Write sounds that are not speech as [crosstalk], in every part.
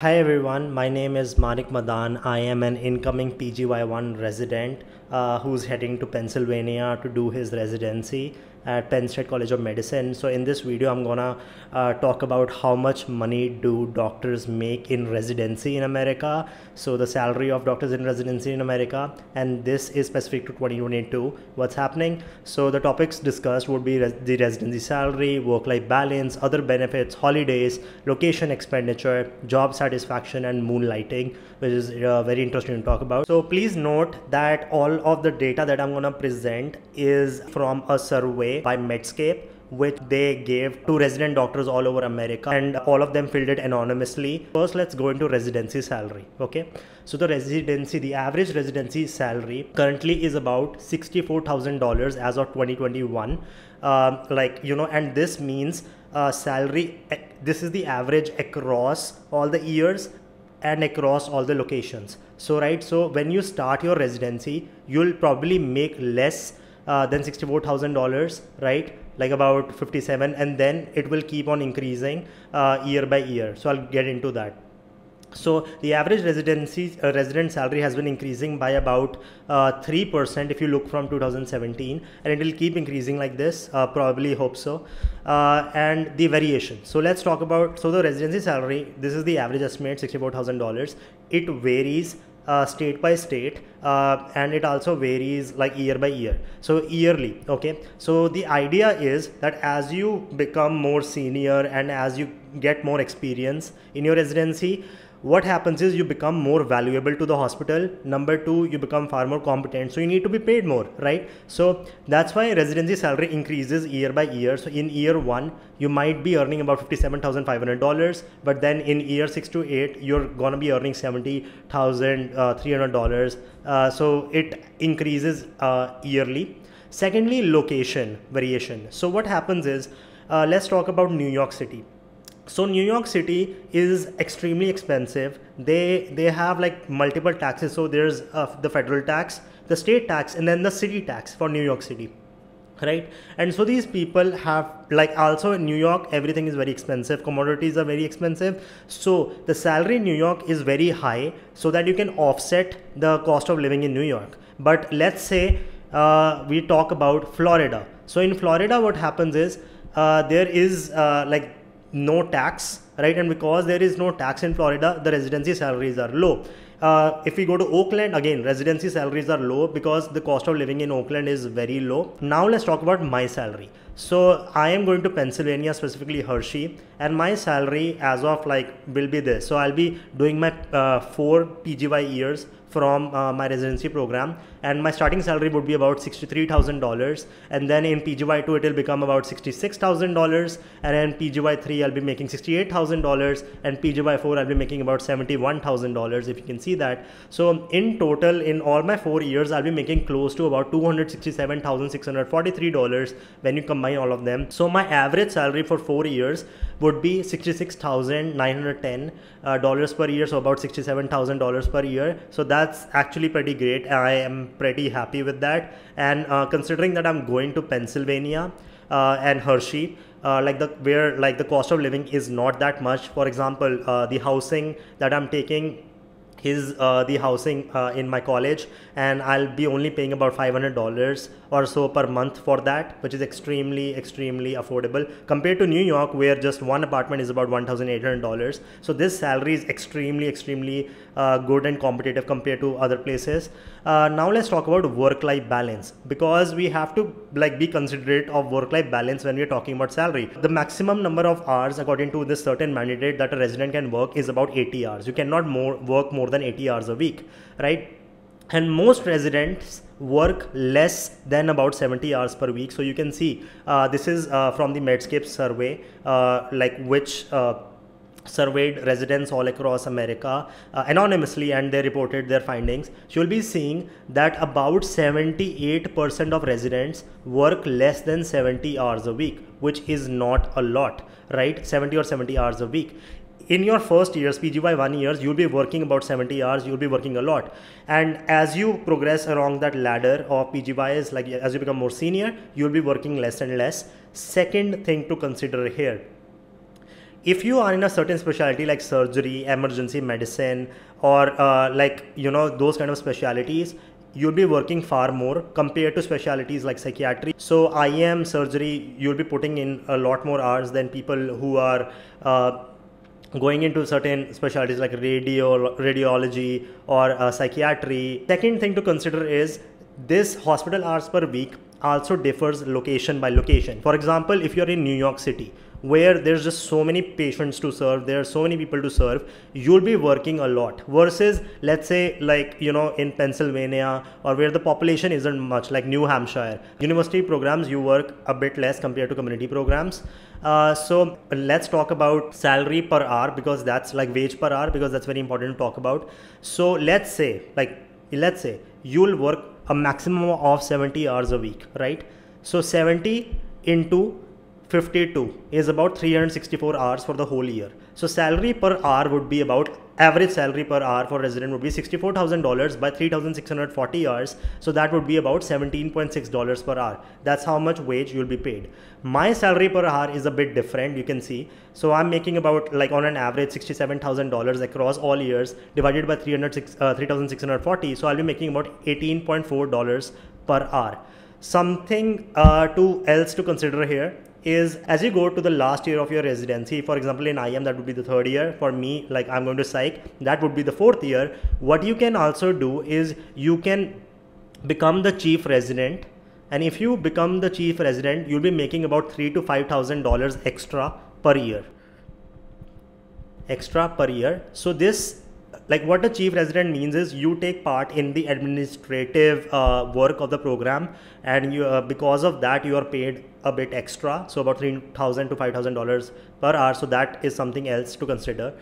Hi everyone, my name is Manik Madaan. I am an incoming PGY1 resident uh, who's heading to Pennsylvania to do his residency at Penn State College of Medicine. So in this video, I'm gonna uh, talk about how much money do doctors make in residency in America. So the salary of doctors in residency in America, and this is specific to 2022. What's happening? So the topics discussed would be res the residency salary, work-life balance, other benefits, holidays, location expenditure, job satisfaction, and moonlighting, which is uh, very interesting to talk about. So please note that all of the data that I'm gonna present is from a survey by Medscape which they gave to resident doctors all over America and all of them filled it anonymously. First, let's go into residency salary. Okay, so the residency, the average residency salary currently is about $64,000 as of 2021. Uh, like, you know, and this means uh, salary, eh, this is the average across all the years and across all the locations. So, right, so when you start your residency, you'll probably make less uh, then $64,000, right? Like about 57, and then it will keep on increasing uh, year by year. So I'll get into that. So the average residency uh, resident salary has been increasing by about uh, three percent if you look from 2017, and it will keep increasing like this. Uh, probably hope so. Uh, and the variation. So let's talk about so the residency salary. This is the average estimate, sixty-four thousand dollars. It varies uh, state by state uh, and it also varies like year by year so yearly okay so the idea is that as you become more senior and as you get more experience in your residency what happens is you become more valuable to the hospital. Number two you become far more competent. So you need to be paid more right? So that's why residency salary increases year by year. So in year one you might be earning about $57500 but then in year six to eight you're gonna be earning $70300 uh, so it increases uh, yearly. Secondly location variation. So what happens is uh, let's talk about new york city so new york city is extremely expensive. They they have like multiple taxes. So there's uh, the federal tax the state tax and then the city tax for new york city right? And so these people have like also in new york everything is very expensive. Commodities are very expensive. So the salary in new york is very high so that you can offset the cost of living in new york. But let's say uh, we talk about florida. So in florida what happens is uh, there is uh, like no tax, right? And because there is no tax in Florida, the residency salaries are low. Uh, if we go to Oakland, again, residency salaries are low because the cost of living in Oakland is very low. Now let's talk about my salary. So I am going to Pennsylvania, specifically Hershey, and my salary as of like will be this. So I'll be doing my uh, four PGY years from uh, my residency program and my starting salary would be about $63,000 and then in PGY2 it will become about $66,000 and in PGY3 I'll be making $68,000 and PGY4 I'll be making about $71,000 if you can see that. So in total in all my four years I'll be making close to about $267,643 when you combine all of them. So my average salary for four years would be 66,910 uh, dollars per year so about $67,000 per year. So that's actually pretty great. I am pretty happy with that. And uh, considering that I'm going to Pennsylvania uh, and Hershey, uh, like the where like the cost of living is not that much. For example, uh, the housing that I'm taking is uh, the housing uh, in my college and i'll be only paying about $500 or so per month for that which is extremely extremely affordable. Compared to new york where just one apartment is about $1800 so this salary is extremely extremely uh, good and competitive compared to other places. Uh, now let's talk about work life balance because we have to like be considerate of work life balance when we're talking about salary. The maximum number of hours according to this certain mandate that a resident can work is about 80 hours. You cannot more work more than 80 hours a week right? And most residents work less than about 70 hours per week so you can see uh, this is uh, from the medscape survey uh, like which uh, surveyed residents all across America uh, anonymously and they reported their findings. So you'll be seeing that about 78% of residents work less than 70 hours a week, which is not a lot, right? 70 or 70 hours a week. In your first years, PGY one years, you'll be working about 70 hours, you'll be working a lot. And as you progress along that ladder of PGYs, like as you become more senior, you'll be working less and less. Second thing to consider here if you are in a certain specialty like surgery emergency medicine or uh, like you know those kind of specialities you'll be working far more compared to specialties like psychiatry so IM surgery you'll be putting in a lot more hours than people who are uh, going into certain specialties like radio radiology or uh, psychiatry. Second thing to consider is this hospital hours per week also differs location by location. For example if you're in new york city where there's just so many patients to serve there are so many people to serve you'll be working a lot. Versus let's say like you know in pennsylvania or where the population isn't much like new hampshire. University programs you work a bit less compared to community programs. Uh, so let's talk about salary per hour because that's like wage per hour because that's very important to talk about. So let's say like let's say you'll work a maximum of 70 hours a week right? So 70 into 52 is about 364 hours for the whole year. So salary per hour would be about average salary per hour for resident would be $64,000 by 3,640 hours. So that would be about $17.6 per hour. That's how much wage you'll be paid. My salary per hour is a bit different. You can see. So I'm making about like on an average $67,000 across all years divided by 3,640. Uh, so I'll be making about $18.4 per hour something uh, to else to consider here is as you go to the last year of your residency for example in IM that would be the third year. For me like I'm going to psych that would be the fourth year. What you can also do is you can become the chief resident. And if you become the chief resident you'll be making about three to five thousand dollars extra per year. Extra per year. So this like what a chief resident means is you take part in the administrative uh, work of the program and you uh, because of that you are paid a bit extra. So about 3000 to 5000 dollars per hour. So that is something else to consider.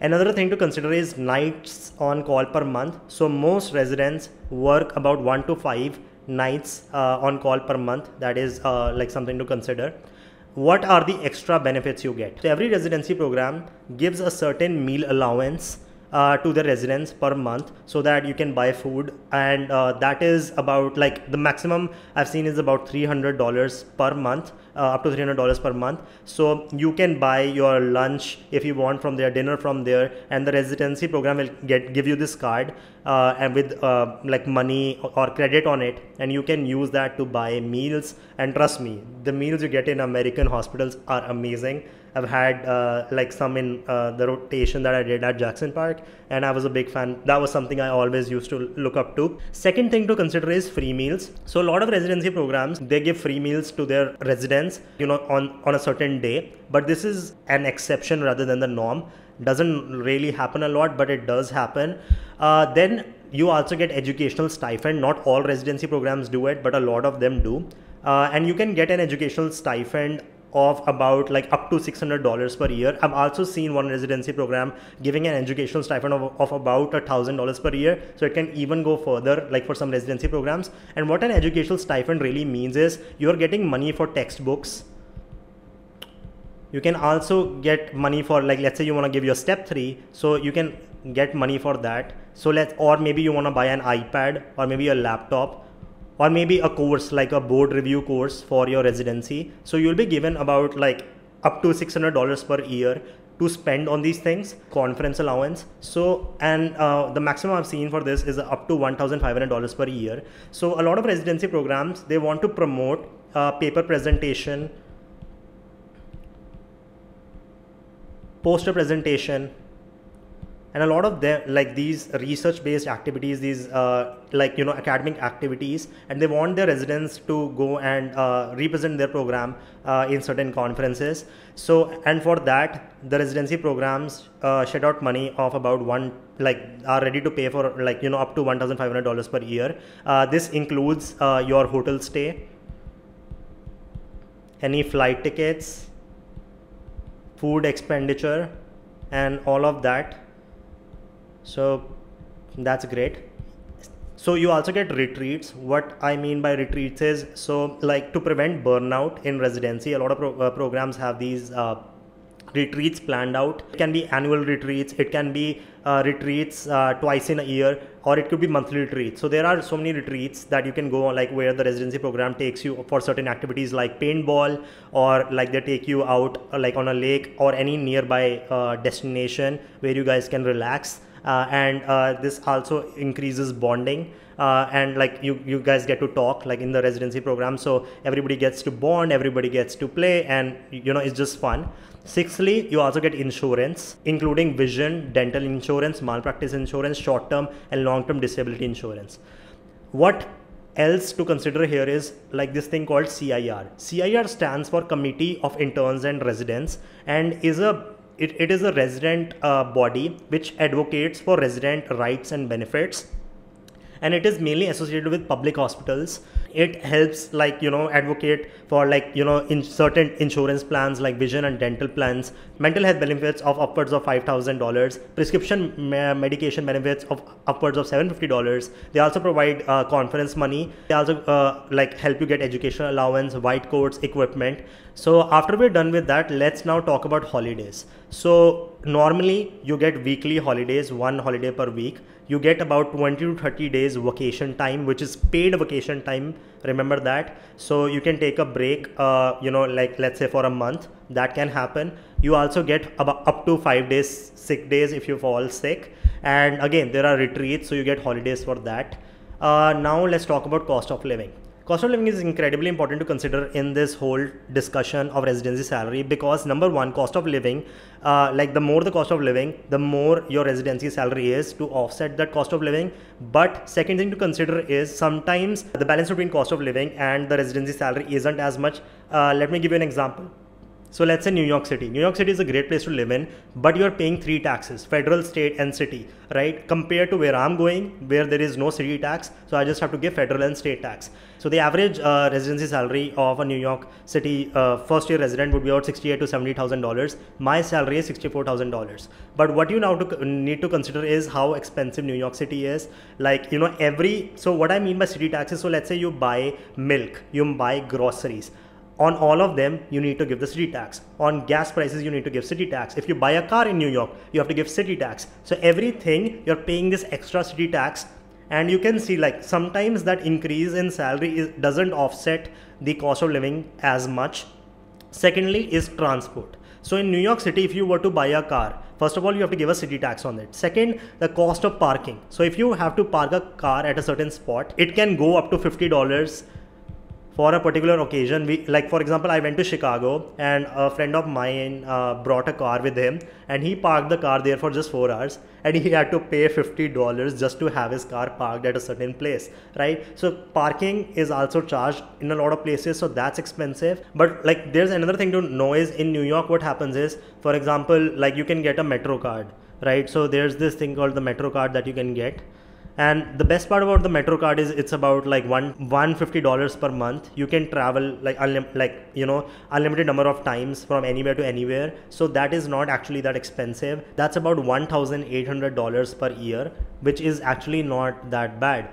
Another thing to consider is nights on call per month. So most residents work about 1 to 5 nights uh, on call per month. That is uh, like something to consider. What are the extra benefits you get? So every residency program gives a certain meal allowance uh, to the residents per month so that you can buy food. And uh, that is about like the maximum i've seen is about $300 per month uh, up to $300 per month. So you can buy your lunch if you want from there dinner from there and the residency program will get give you this card uh, and with uh, like money or credit on it and you can use that to buy meals. And trust me the meals you get in american hospitals are amazing I've had uh, like some in uh, the rotation that I did at Jackson Park, and I was a big fan. That was something I always used to look up to. Second thing to consider is free meals. So a lot of residency programs they give free meals to their residents, you know, on on a certain day. But this is an exception rather than the norm. Doesn't really happen a lot, but it does happen. Uh, then you also get educational stipend. Not all residency programs do it, but a lot of them do. Uh, and you can get an educational stipend of about like up to $600 per year. I've also seen one residency program giving an educational stipend of, of about $1,000 per year. So it can even go further like for some residency programs. And what an educational stipend really means is you're getting money for textbooks. You can also get money for like, let's say you want to give your step three. So you can get money for that. So let's, or maybe you want to buy an iPad or maybe a laptop or maybe a course like a board review course for your residency. So you'll be given about like up to $600 per year to spend on these things conference allowance. So and uh, the maximum i've seen for this is up to $1500 per year. So a lot of residency programs they want to promote uh, paper presentation poster presentation and a lot of them like these research based activities these uh, like you know academic activities and they want their residents to go and uh, represent their program uh, in certain conferences. So and for that the residency programs uh, shed out money of about one like are ready to pay for like you know up to $1500 per year. Uh, this includes uh, your hotel stay any flight tickets food expenditure and all of that so that's great so you also get retreats what i mean by retreats is so like to prevent burnout in residency a lot of pro- uh, programs have these uh, retreats planned out. It can be annual retreats, it can be uh, retreats uh, twice in a year, or it could be monthly retreats. So there are so many retreats that you can go on, like where the residency program takes you for certain activities like paintball, or like they take you out uh, like on a lake or any nearby uh, destination where you guys can relax. Uh, and uh, this also increases bonding. Uh, and like you you guys get to talk like in the residency program. So everybody gets to bond everybody gets to play and you know it's just fun. Sixthly you also get insurance including vision dental insurance malpractice insurance short term and long term disability insurance. What else to consider here is like this thing called CIR. CIR stands for Committee of Interns and Residents and is a it, it is a resident uh, body which advocates for resident rights and benefits and it is mainly associated with public hospitals. It helps like you know advocate for like you know in certain insurance plans like vision and dental plans mental health benefits of upwards of $5000 prescription medication benefits of upwards of $750 they also provide uh, conference money. They also uh, like help you get educational allowance white coats equipment. So after we're done with that let's now talk about holidays. So normally you get weekly holidays one holiday per week you get about 20 to 30 days vacation time which is paid vacation time remember that. So you can take a break uh, you know like let's say for a month that can happen. You also get about up to five days sick days if you fall sick. And again there are retreats so you get holidays for that. Uh, now let's talk about cost of living cost of living is incredibly important to consider in this whole discussion of residency salary because number one cost of living uh, like the more the cost of living the more your residency salary is to offset that cost of living but second thing to consider is sometimes the balance between cost of living and the residency salary isn't as much uh, let me give you an example so let's say New York City. New York City is a great place to live in, but you're paying three taxes federal, state, and city, right? Compared to where I'm going, where there is no city tax. So I just have to give federal and state tax. So the average uh, residency salary of a New York City uh, first year resident would be about sixty-eight to seventy thousand dollars. My salary is sixty-four thousand dollars. But what you now to, need to consider is how expensive New York City is. Like you know every so what I mean by city taxes. So let's say you buy milk, you buy groceries on all of them you need to give the city tax on gas prices you need to give city tax if you buy a car in new york you have to give city tax so everything you're paying this extra city tax and you can see like sometimes that increase in salary is, doesn't offset the cost of living as much. Secondly is transport. So in new york city if you were to buy a car first of all you have to give a city tax on it. Second the cost of parking. So if you have to park a car at a certain spot it can go up to $50 for a particular occasion we like for example i went to chicago and a friend of mine uh, brought a car with him and he parked the car there for just four hours and he had to pay $50 just to have his car parked at a certain place right? So parking is also charged in a lot of places so that's expensive. But like there's another thing to know is in new york what happens is for example like you can get a metro card right? So there's this thing called the metro card that you can get and the best part about the metro card is it's about like one one fifty dollars per month. You can travel like unlim- like you know unlimited number of times from anywhere to anywhere. So that is not actually that expensive. That's about one thousand eight hundred dollars per year which is actually not that bad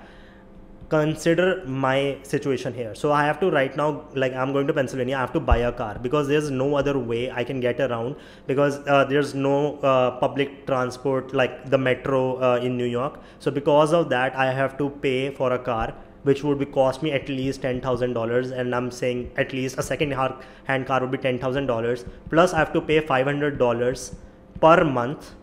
consider my situation here. So i have to right now like i'm going to pennsylvania i have to buy a car because there's no other way i can get around because uh, there's no uh, public transport like the metro uh, in new york. So because of that i have to pay for a car which would be cost me at least $10,000 and I'm saying at least a second hand car would be $10,000 plus I have to pay $500 per month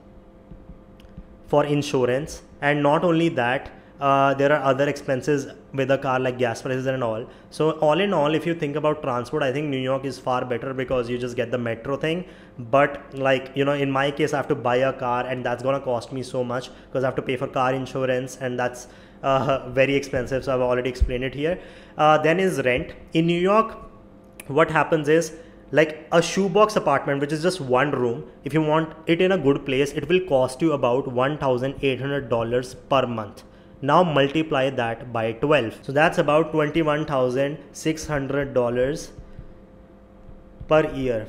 for insurance. And not only that uh, there are other expenses with a car like gas prices and all. So all in all if you think about transport i think new york is far better because you just get the metro thing. But like you know in my case i have to buy a car and that's to cost me so much because i have to pay for car insurance and that's uh, [laughs] very expensive. So i've already explained it here. Uh, then is rent. In new york what happens is like a shoebox apartment which is just one room if you want it in a good place it will cost you about $1800 per month now multiply that by 12. So that's about $21,600 per year.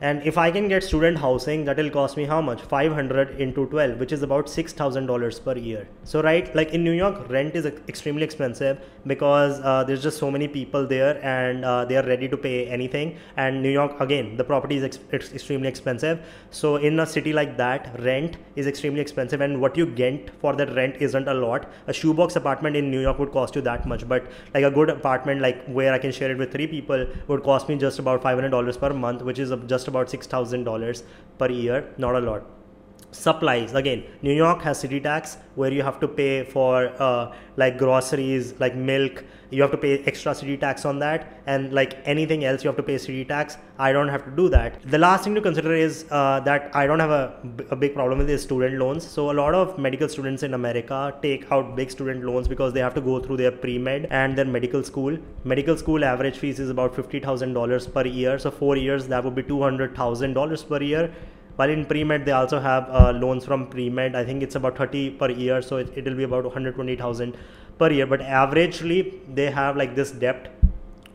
And if i can get student housing that will cost me how much? 500 into 12 which is about $6000 per year. So right like in new york rent is extremely expensive because uh, there's just so many people there and uh, they are ready to pay anything. And new york again the property is ex- extremely expensive. So in a city like that rent is extremely expensive and what you get for that rent isn't a lot. A shoebox apartment in new york would cost you that much but like a good apartment like where i can share it with three people would cost me just about $500 per month which is just about $6,000 per year, not a lot. Supplies again, New York has city tax where you have to pay for uh, like groceries, like milk. You have to pay extra city tax on that, and like anything else, you have to pay city tax. I don't have to do that. The last thing to consider is uh, that I don't have a, a big problem with the student loans. So a lot of medical students in America take out big student loans because they have to go through their pre-med and their medical school. Medical school average fees is about fifty thousand dollars per year. So four years that would be two hundred thousand dollars per year while in pre-med they also have uh, loans from pre-med. I think it's about 30 per year so it, will be about 120000 per year. But averagely they have like this debt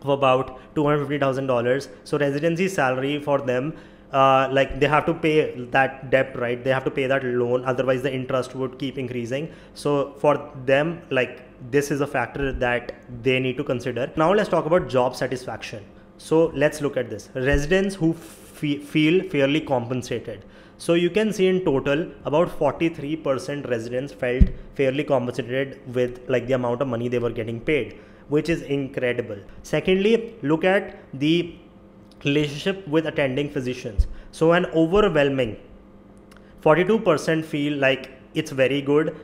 of about $250000 so residency salary for them uh, like they have to pay that debt right? They have to pay that loan otherwise the interest would keep increasing. So for them like this is a factor that they need to consider. Now let's talk about job satisfaction so let's look at this residents who feel fairly compensated. So you can see in total about 43% residents felt fairly compensated with like the amount of money they were getting paid, which is incredible. Secondly, look at the relationship with attending physicians. So an overwhelming 42% feel like it's very good,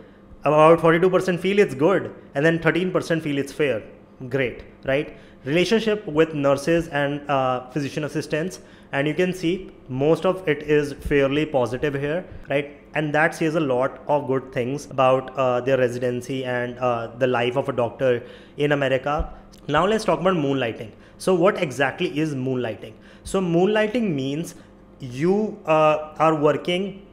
about 42% feel it's good, and then 13% feel it's fair. Great, right? Relationship with nurses and uh, physician assistants and you can see most of it is fairly positive here right? And that says a lot of good things about uh, their residency and uh, the life of a doctor in america. Now let's talk about moonlighting. So what exactly is moonlighting? So moonlighting means you uh, are working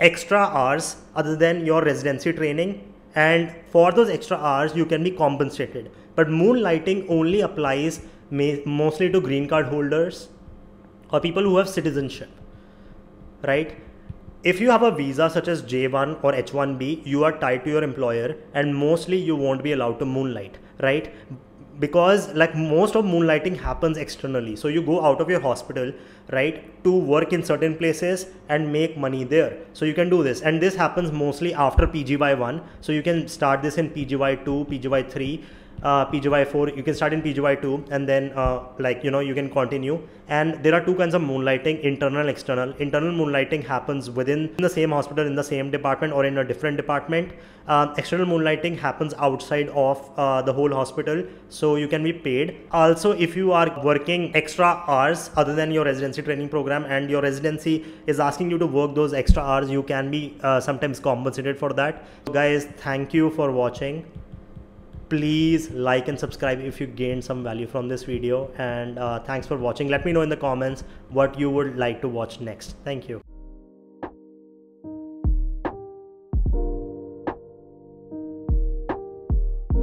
extra hours other than your residency training and for those extra hours you can be compensated but moonlighting only applies mostly to green card holders or people who have citizenship, right? If you have a visa such as J1 or H1B, you are tied to your employer and mostly you won't be allowed to moonlight, right? Because like most of moonlighting happens externally. So you go out of your hospital, right, to work in certain places and make money there. So you can do this. And this happens mostly after PGY1. So you can start this in PGY2, PGY3 uh, PGY4, you can start in PGY2 and then uh, like, you know, you can continue. And there are two kinds of moonlighting, internal external. Internal moonlighting happens within the same hospital, in the same department or in a different department. Uh, external moonlighting happens outside of uh, the whole hospital. So you can be paid. Also, if you are working extra hours other than your residency training program and your residency is asking you to work those extra hours, you can be uh, sometimes compensated for that. So guys, thank you for watching please like and subscribe if you gained some value from this video. And uh, thanks for watching. Let me know in the comments what you would like to watch next. Thank you